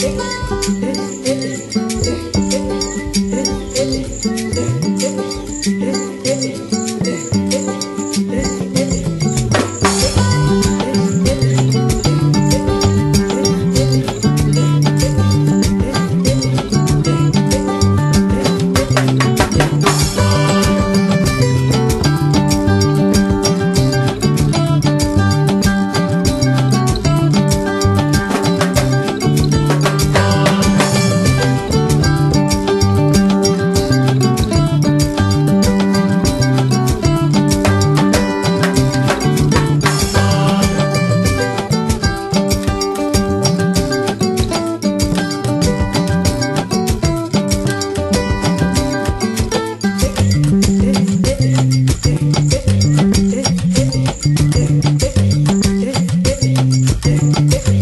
对。Música